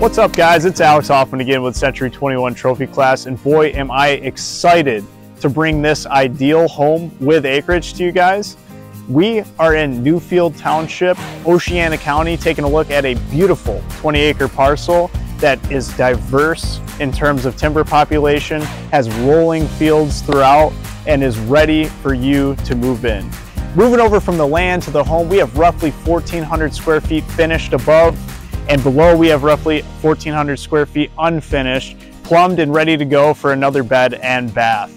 What's up guys, it's Alex Hoffman again with Century 21 Trophy Class and boy am I excited to bring this ideal home with acreage to you guys. We are in Newfield Township, Oceana County, taking a look at a beautiful 20 acre parcel that is diverse in terms of timber population, has rolling fields throughout, and is ready for you to move in. Moving over from the land to the home, we have roughly 1,400 square feet finished above, and below we have roughly 1,400 square feet unfinished, plumbed and ready to go for another bed and bath.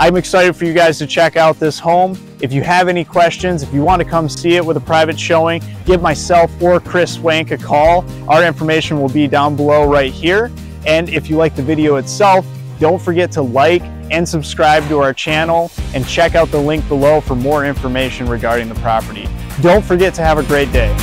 I'm excited for you guys to check out this home. If you have any questions, if you want to come see it with a private showing, give myself or Chris Wank a call. Our information will be down below right here. And if you like the video itself, don't forget to like and subscribe to our channel and check out the link below for more information regarding the property. Don't forget to have a great day.